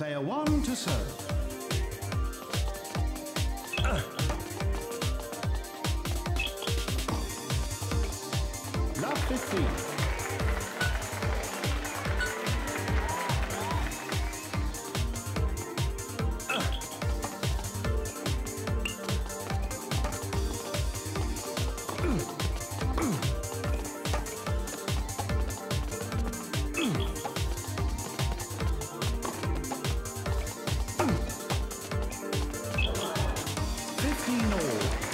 Player one to serve. Love 15. Fifteen all.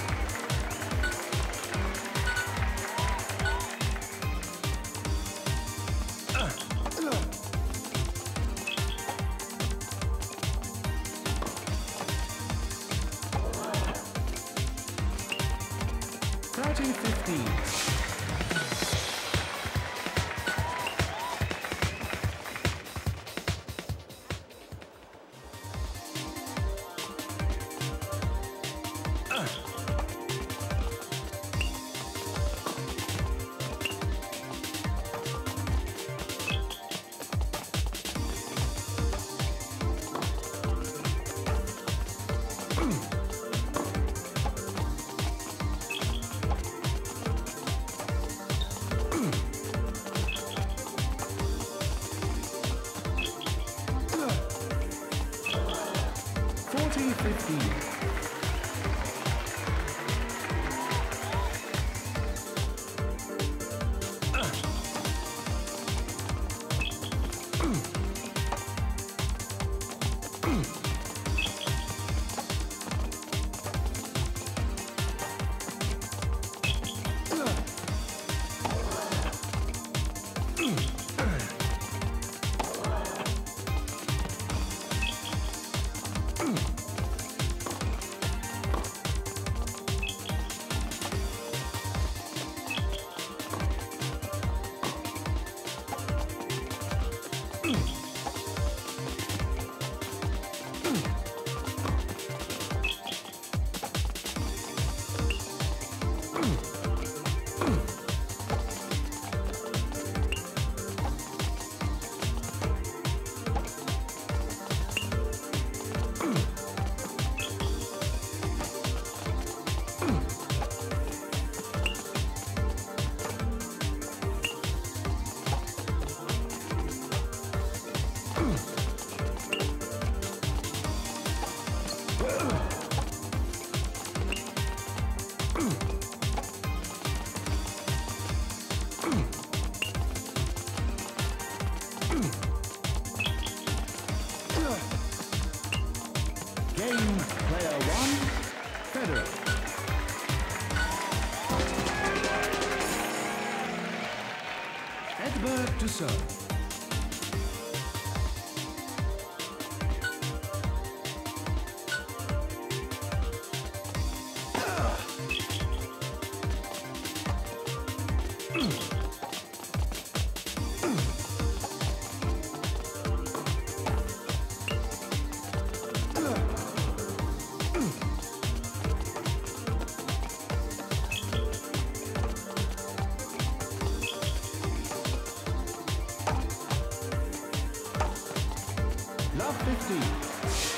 Love 15.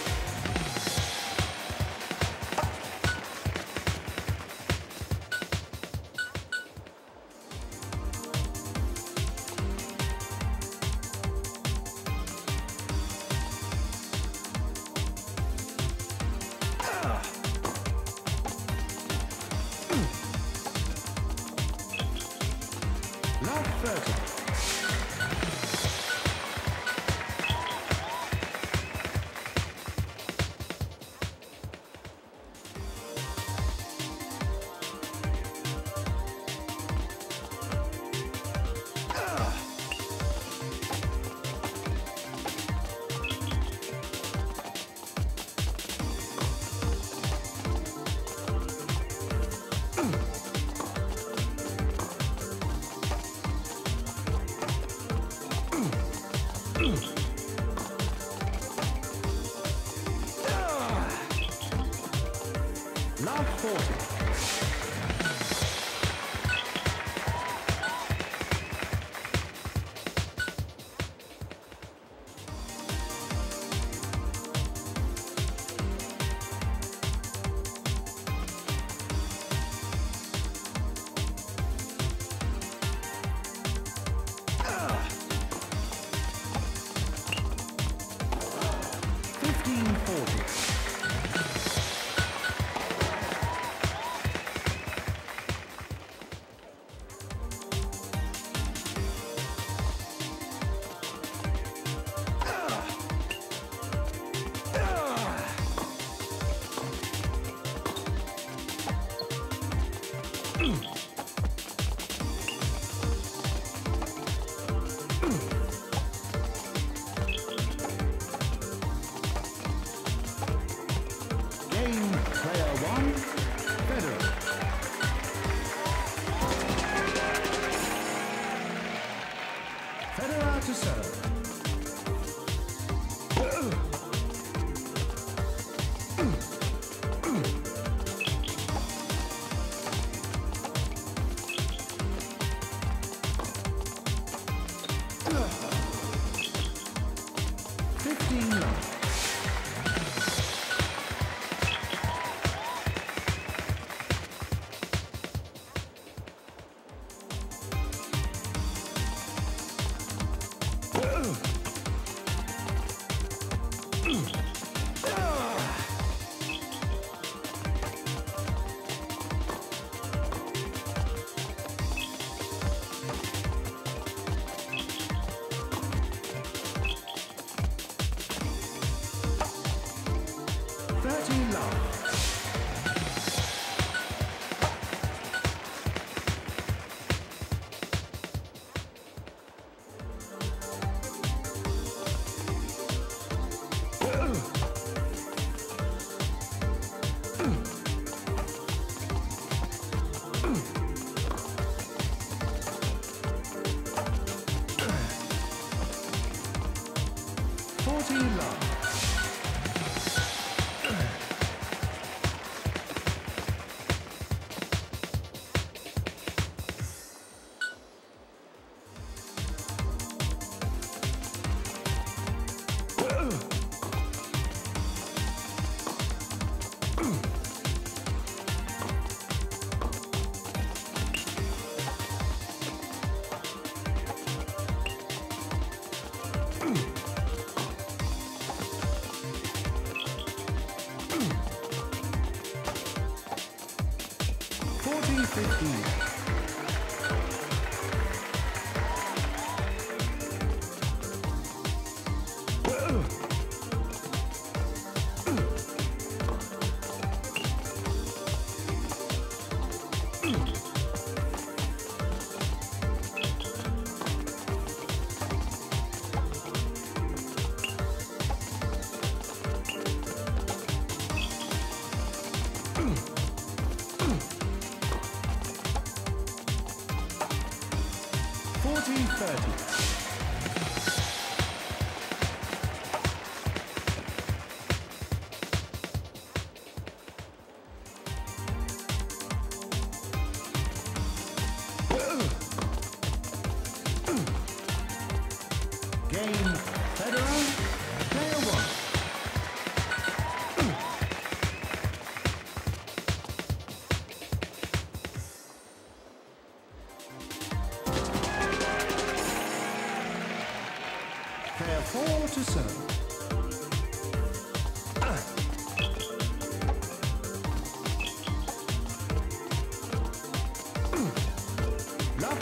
ラブフォー to serve.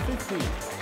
50.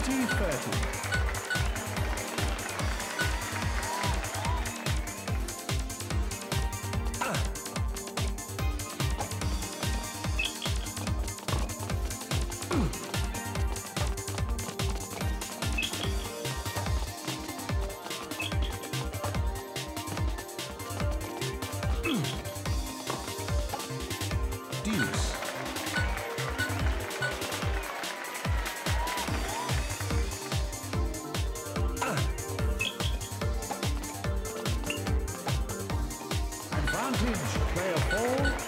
40 James, play a.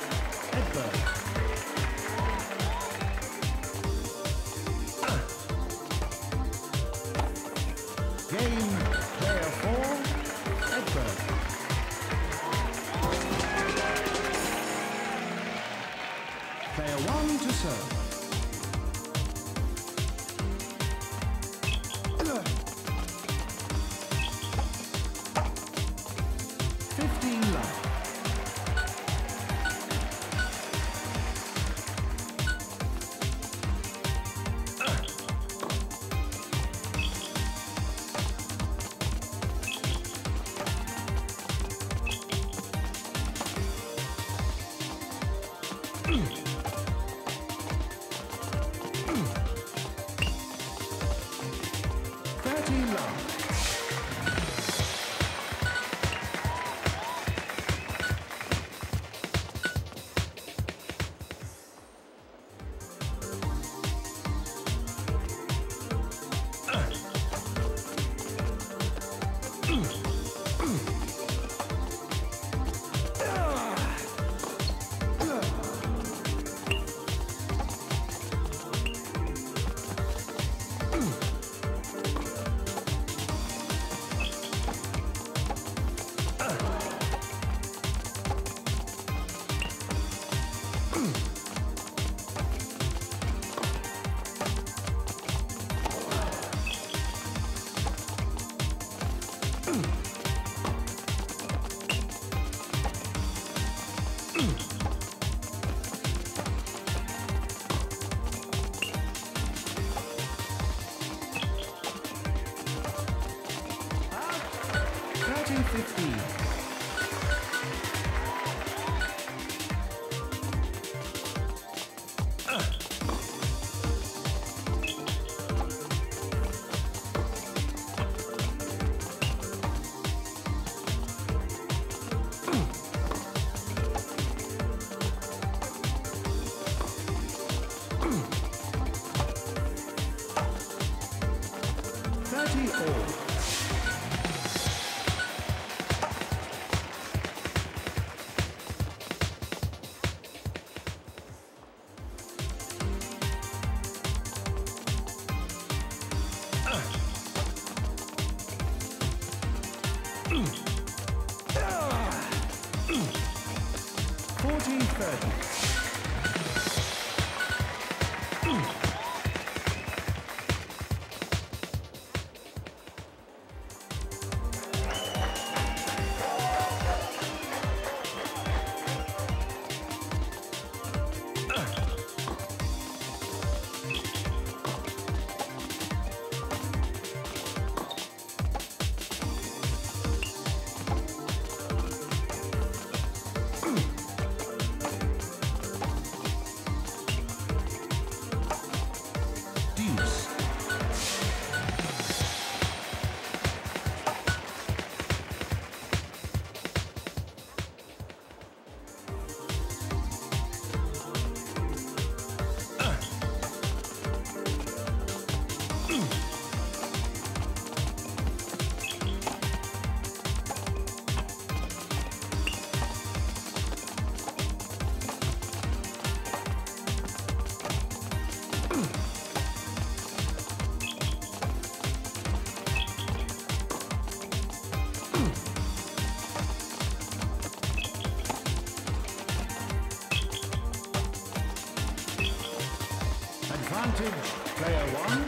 Advantage, player one,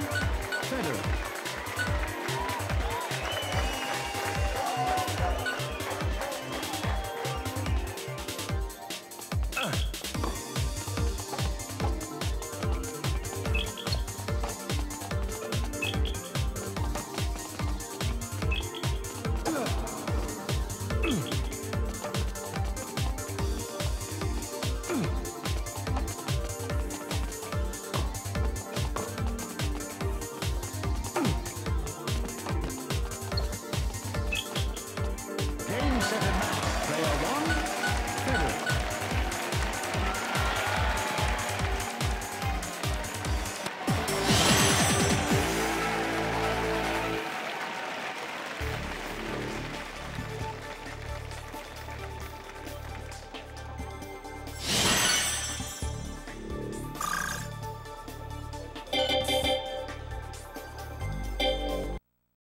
Federer.